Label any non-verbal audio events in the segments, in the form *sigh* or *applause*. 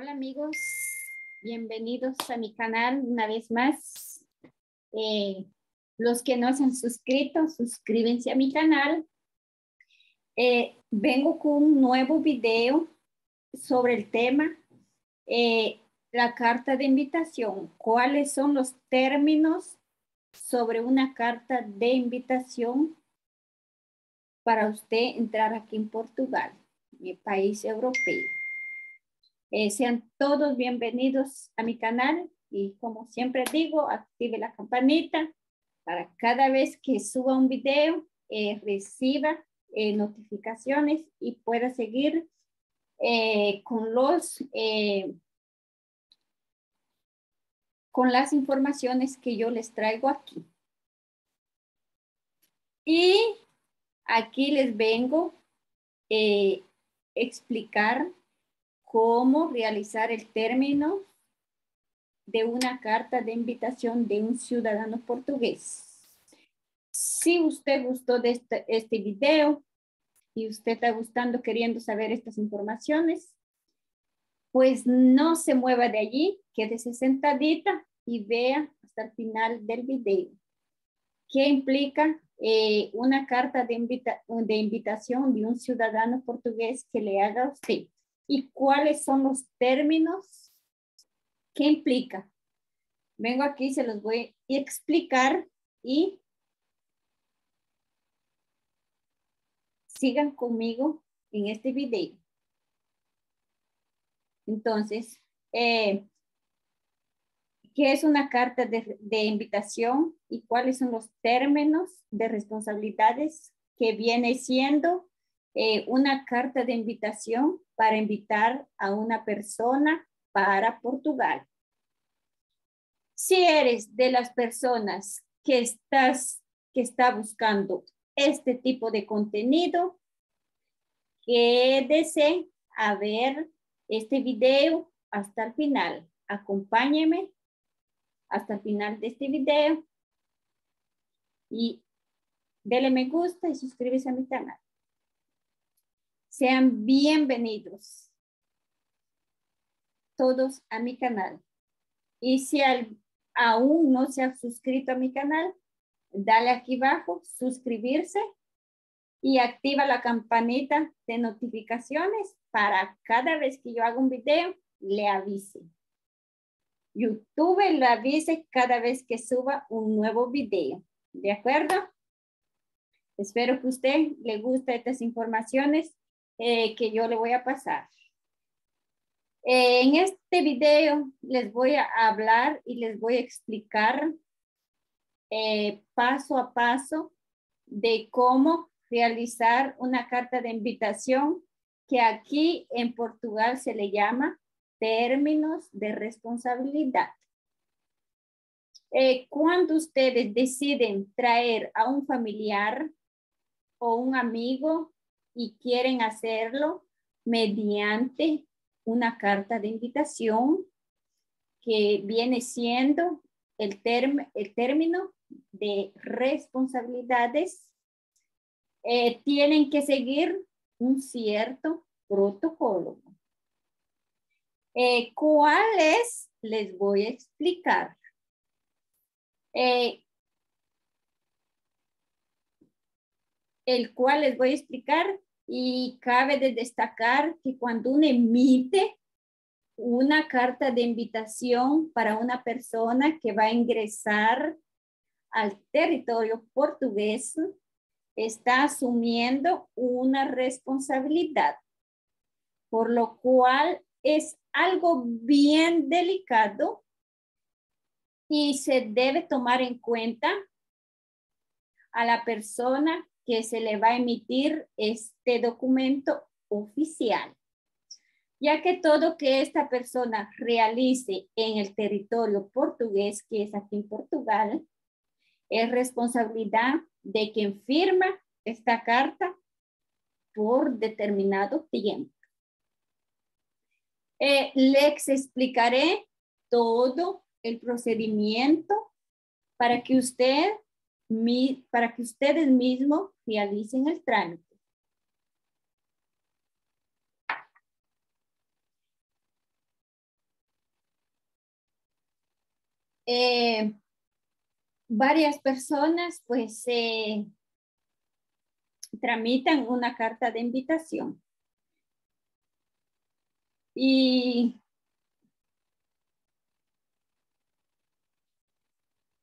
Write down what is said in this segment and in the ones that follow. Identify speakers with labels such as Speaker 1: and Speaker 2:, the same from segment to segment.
Speaker 1: Hola amigos, bienvenidos a mi canal una vez más. Eh, los que no se han suscrito, suscríbense a mi canal. Eh, vengo con un nuevo video sobre el tema, eh, la carta de invitación. ¿Cuáles son los términos sobre una carta de invitación para usted entrar aquí en Portugal, mi país europeo? Eh, sean todos bienvenidos a mi canal y como siempre digo, active la campanita para cada vez que suba un video eh, reciba eh, notificaciones y pueda seguir con los con las informaciones que yo les traigo aquí. Y aquí les vengo a explicar cómo realizar el término de una carta de invitación de un ciudadano portugués. Si usted gustó de este, este video y usted está gustando, queriendo saber estas informaciones, pues no se mueva de allí, quédese sentadita y vea hasta el final del video. ¿Qué implica eh, una carta de, de invitación de un ciudadano portugués que le haga a usted? Y cuáles son los términos que implica. Vengo aquí, se los voy a explicar y sigan conmigo en este video. Entonces, eh, ¿qué es una carta de, invitación y cuáles son los términos de responsabilidades que viene siendo eh, una carta de invitación para invitar a una persona para Portugal. Si eres de las personas que estás que está buscando este tipo de contenido, quédese a ver este video hasta el final. Acompáñeme hasta el final de este video y dele me gusta y suscríbase a mi canal. Sean bienvenidos todos a mi canal. Y si aún no se ha suscrito a mi canal, dale aquí abajo, suscribirse y activa la campanita de notificaciones para cada vez que yo haga un video, le avise. YouTube le avise cada vez que suba un nuevo video. ¿De acuerdo? Espero que a usted le guste estas informaciones eh, que yo le voy a pasar. Eh, en este video les voy a hablar y les voy a explicar eh, paso a paso de cómo realizar una carta de invitación que aquí en Portugal se le llama términos de responsabilidad. cuando ustedes deciden traer a un familiar o un amigo y quieren hacerlo mediante una carta de invitación que viene siendo el, el término de responsabilidades, eh, tienen que seguir un cierto protocolo. Eh, ¿Cuáles? Les voy a explicar. Eh, el cual les voy a explicar y cabe de destacar que cuando uno emite una carta de invitación para una persona que va a ingresar al territorio portugués, está asumiendo una responsabilidad, por lo cual es algo bien delicado y se debe tomar en cuenta a la persona que se le va a emitir este documento oficial, ya que todo que esta persona realice en el territorio portugués, que es aquí en Portugal, es responsabilidad de quien firma esta carta por determinado tiempo. Eh, les explicaré todo el procedimiento para que usted para que ustedes mismos realicen el trámite. Eh, varias personas pues eh, tramitan una carta de invitación. Y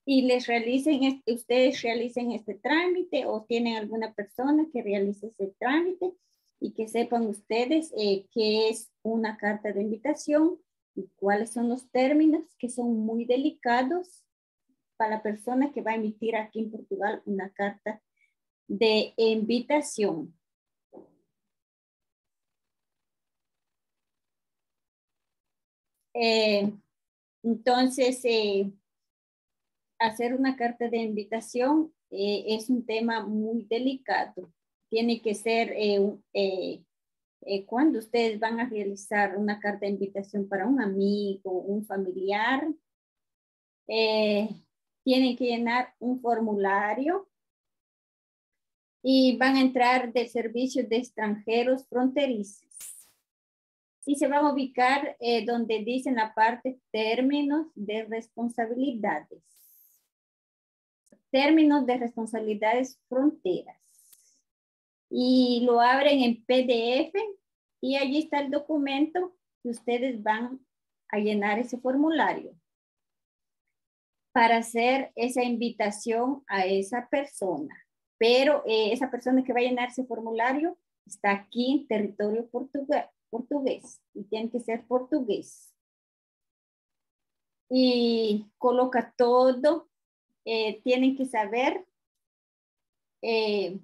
Speaker 1: y les realicen, ustedes realicen este trámite o tienen alguna persona que realice ese trámite y que sepan ustedes eh, qué es una carta de invitación y cuáles son los términos que son muy delicados para la persona que va a emitir aquí en Portugal una carta de invitación. Eh, entonces, eh, hacer una carta de invitación eh, es un tema muy delicado. Tiene que ser cuando ustedes van a realizar una carta de invitación para un amigo, un familiar, tienen que llenar un formulario y van a entrar del servicio de extranjeros fronterizos. Y se van a ubicar eh, donde dicen la parte términos de responsabilidades. Términos de responsabilidades fronteras. Y lo abren en PDF y allí está el documento que ustedes van a llenar ese formulario para hacer esa invitación a esa persona. Pero eh, esa persona que va a llenar ese formulario está aquí en territorio portugués, portugués y tiene que ser portugués. Y coloca todo, eh, tienen que saber eh,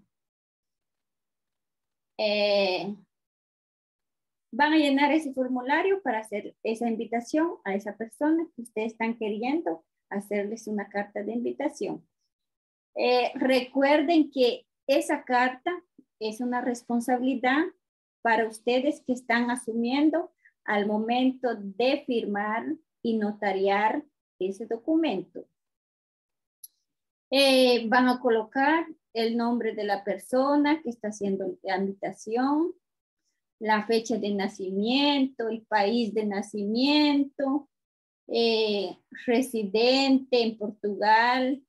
Speaker 1: van a llenar ese formulario para hacer esa invitación a esa persona que ustedes están queriendo hacerles una carta de invitación. Eh, recuerden que esa carta es una responsabilidad para ustedes que están asumiendo al momento de firmar y notariar ese documento. Eh, van a colocar el nombre de la persona que está haciendo la invitación, la fecha de nacimiento, el país de nacimiento, eh, residente en Portugal,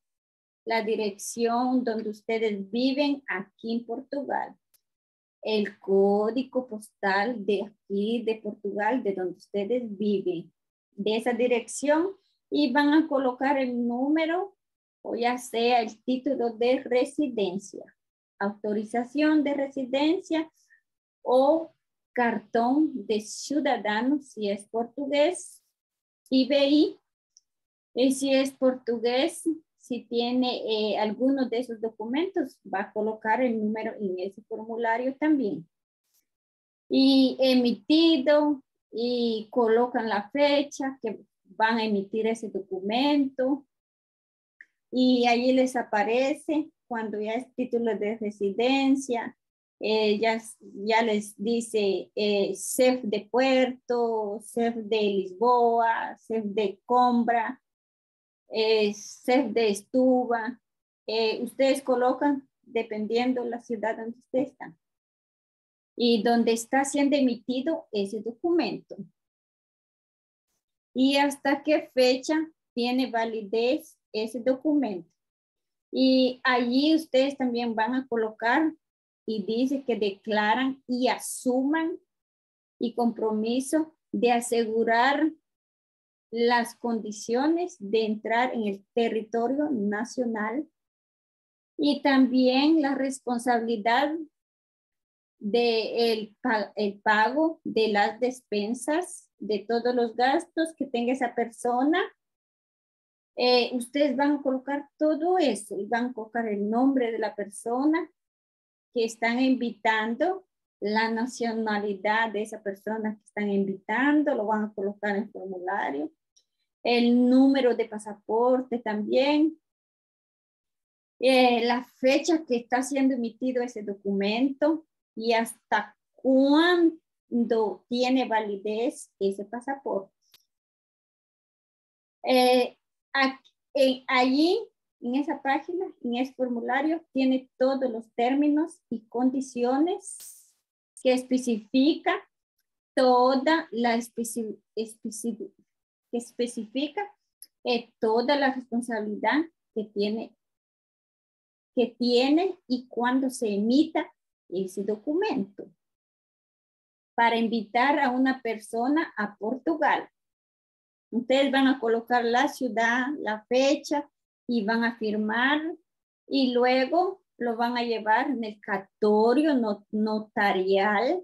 Speaker 1: la dirección donde ustedes viven aquí en Portugal, el código postal de aquí de Portugal, de donde ustedes viven, de esa dirección y van a colocar el número o ya sea el título de residencia, autorización de residencia o cartón de ciudadano si es portugués IBI, y si es portugués, si tiene eh, alguno de esos documentos, va a colocar el número en ese formulario también. Y emitido, y colocan la fecha que van a emitir ese documento. Y allí les aparece cuando ya es título de residencia, eh, ya, ya, les dice eh, CEF de Puerto, CEF de Lisboa, CEF de Combra, eh, CEF de Estuba. Eh, ustedes colocan dependiendo la ciudad donde ustedes están y donde está siendo emitido ese documento. Y hasta qué fecha tiene validez ese documento. Y allí ustedes también van a colocar y dice que declaran y asuman y compromiso de asegurar las condiciones de entrar en el territorio nacional y también la responsabilidad de el, pago de las despensas, de todos los gastos que tenga esa persona. Eh, ustedes van a colocar todo eso y van a colocar el nombre de la persona, que están invitando, la nacionalidad de esa persona que están invitando, lo van a colocar en el formulario, el número de pasaporte también, eh, la fecha que está siendo emitido ese documento y hasta cuándo tiene validez ese pasaporte. Eh, allí en esa página, en ese formulario, tiene todos los términos y condiciones que especifica toda la especifica eh, toda la responsabilidad que tiene, que tiene y cuando se emita ese documento para invitar a una persona a Portugal. Ustedes van a colocar la ciudad, la fecha y van a firmar y luego lo van a llevar en el catorio notarial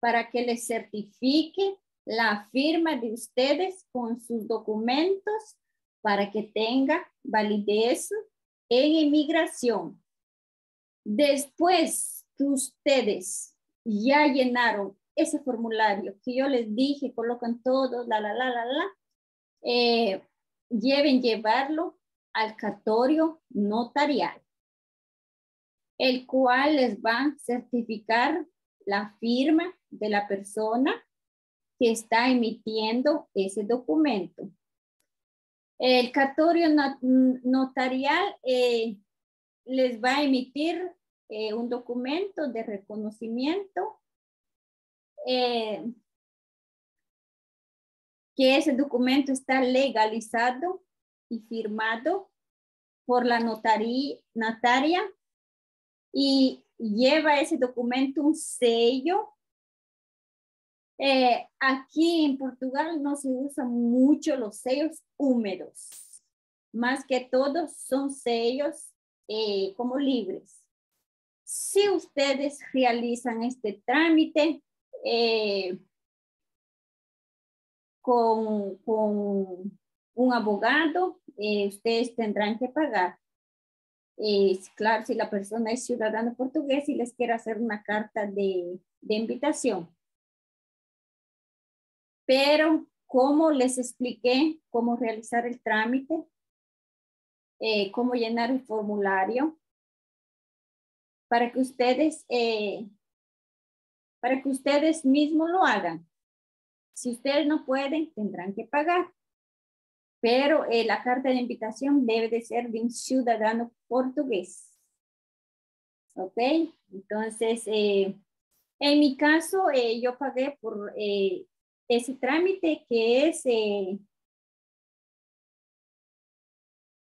Speaker 1: para que les certifique la firma de ustedes con sus documentos para que tenga validez en inmigración. Después que ustedes ya llenaron ese formulario que yo les dije, colocan todo, la, la, la, la, la, eh, lleven llevarlo al catorio notarial, el cual les va a certificar la firma de la persona que está emitiendo ese documento. El catorio notarial eh, les va a emitir eh, un documento de reconocimiento eh, que ese documento está legalizado y firmado por la notaría, notaria y lleva ese documento un sello. Eh, aquí en Portugal no se usan mucho los sellos húmedos. Más que todos son sellos eh, como libres. Si ustedes realizan este trámite eh, con, con, un abogado, ustedes tendrán que pagar claro, si la persona es ciudadano portugués y les quiere hacer una carta de, de invitación. Pero, como les expliqué cómo realizar el trámite, eh, cómo llenar el formulario, para que ustedes, eh, para que ustedes mismos lo hagan. Si ustedes no pueden, tendrán que pagar pero eh, la carta de invitación debe de ser de un ciudadano portugués. ¿Ok? Entonces, eh, en mi caso, eh, yo pagué por ese trámite que es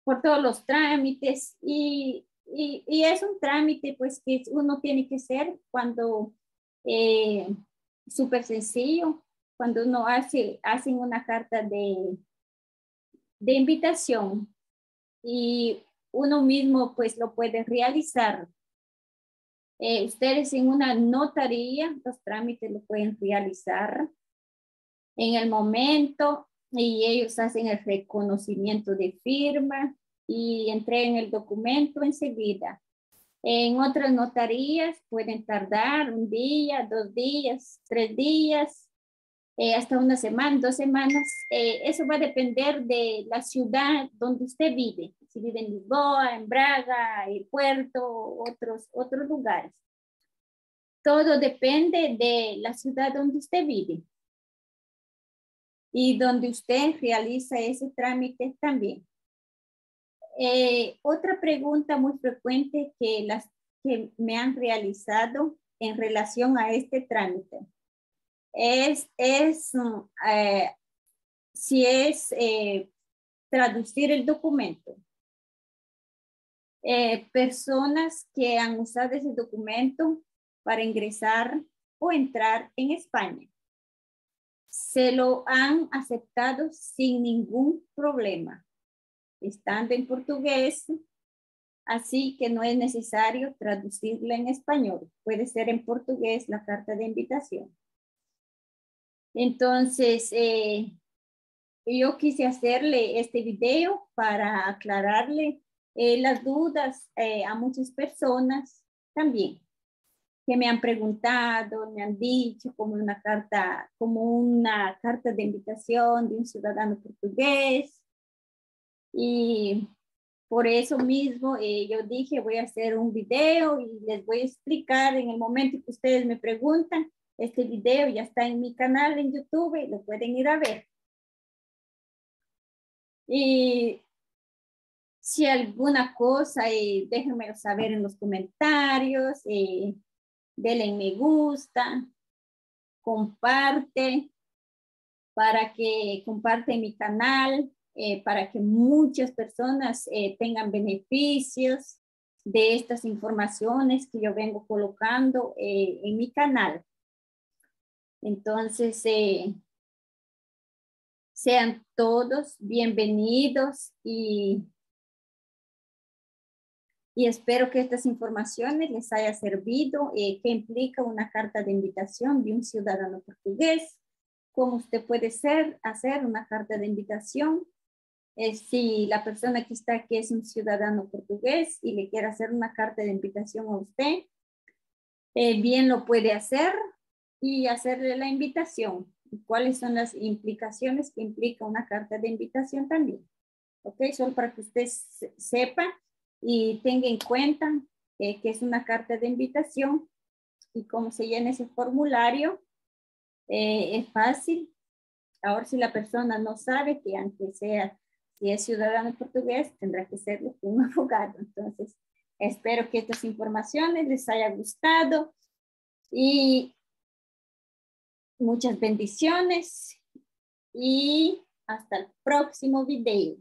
Speaker 1: por todos los trámites y, y, es un trámite pues que uno tiene que hacer cuando súper sencillo, cuando uno hace, hacen una carta de, de invitación y uno mismo pues lo puede realizar. Eh, ustedes en una notaría, los trámites lo pueden realizar en el momento y ellos hacen el reconocimiento de firma y entregan el documento enseguida. En otras notarías pueden tardar un día, dos días, tres días, eh, hasta una semana, dos semanas. Eh, eso va a depender de la ciudad donde usted vive. Si vive en Lisboa, en Braga, el puerto, otros, otros lugares. Todo depende de la ciudad donde usted vive y donde usted realiza ese trámite también. Eh, otra pregunta muy frecuente que, las, que me han realizado en relación a este trámite es, es eh, si es eh, traducir el documento. Eh, personas que han usado ese documento para ingresar o entrar en España. Se lo han aceptado sin ningún problema, estando en portugués, así que no es necesario traducirla en español. Puede ser en portugués la carta de invitación. Entonces, eh, yo quise hacerle este video para aclararle eh, las dudas eh, a muchas personas también que me han preguntado, me han dicho como una carta, como una carta de invitación de un ciudadano portugués. Y por eso mismo yo dije, voy a hacer un video y les voy a explicar en el momento que ustedes me preguntan este video ya está en mi canal en YouTube, lo pueden ir a ver. Y si alguna cosa, eh, déjenmelo saber en los comentarios, eh, denle me gusta, comparte para que comparte mi canal eh, para que muchas personas eh, tengan beneficios de estas informaciones que yo vengo colocando eh, en mi canal. Entonces, sean todos bienvenidos y, y espero que estas informaciones les haya servido, que implica una carta de invitación de un ciudadano portugués, cómo usted puede ser, hacer una carta de invitación eh, si la persona que está aquí es un ciudadano portugués y le quiere hacer una carta de invitación a usted, eh, bien lo puede hacer y hacerle la invitación. ¿Cuáles son las implicaciones que implica una carta de invitación también? ¿Ok? Solo para que usted sepa y tenga en cuenta eh, que es una carta de invitación y cómo se llena ese formulario. es fácil. Ahora si la persona no sabe que aunque sea si es ciudadano portugués, tendrá que ser un *laughs* abogado. Entonces, espero que estas informaciones les haya gustado y muchas bendiciones y hasta el próximo video.